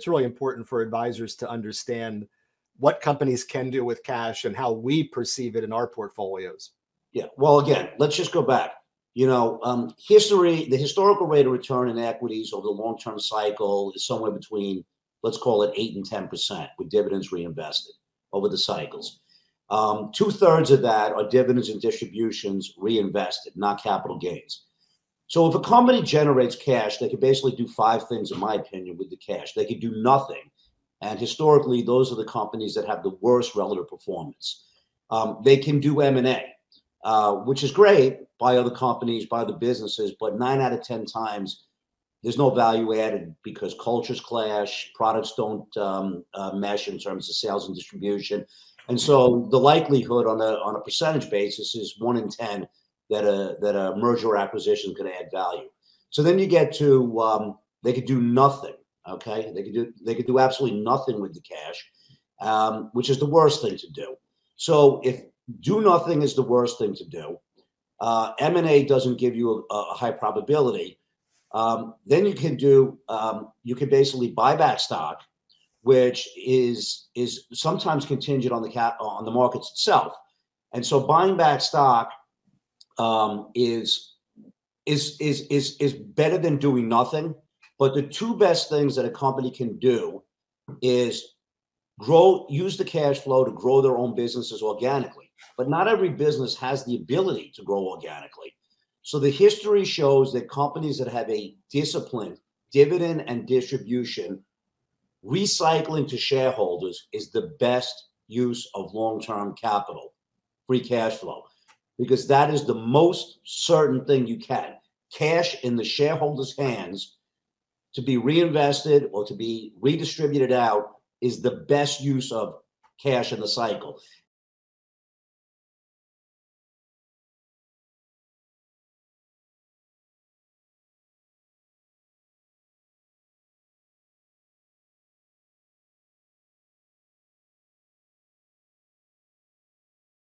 it's really important for advisors to understand what companies can do with cash and how we perceive it in our portfolios. Yeah. Well, again, let's just go back. You know, um, history, the historical rate of return in equities over the long term cycle is somewhere between, let's call it eight and 10% with dividends reinvested over the cycles. Um, Two thirds of that are dividends and distributions reinvested, not capital gains. So if a company generates cash, they could basically do five things, in my opinion, with the cash. They could do nothing. And historically, those are the companies that have the worst relative performance. Um, they can do M&A, uh, which is great by other companies, by the businesses, but nine out of 10 times, there's no value added because cultures clash, products don't um, uh, mesh in terms of sales and distribution. And so the likelihood on a, on a percentage basis is one in 10 that a, that a merger or acquisition could add value. So then you get to, um, they could do nothing Okay, they could do they could do absolutely nothing with the cash, um, which is the worst thing to do. So if do nothing is the worst thing to do, uh, M and A doesn't give you a, a high probability. Um, then you can do um, you can basically buy back stock, which is is sometimes contingent on the cap on the markets itself, and so buying back stock um, is is is is is better than doing nothing but the two best things that a company can do is grow, use the cash flow to grow their own businesses organically. But not every business has the ability to grow organically. So the history shows that companies that have a disciplined dividend and distribution, recycling to shareholders is the best use of long term capital, free cash flow, because that is the most certain thing you can. Cash in the shareholders' hands to be reinvested or to be redistributed out is the best use of cash in the cycle.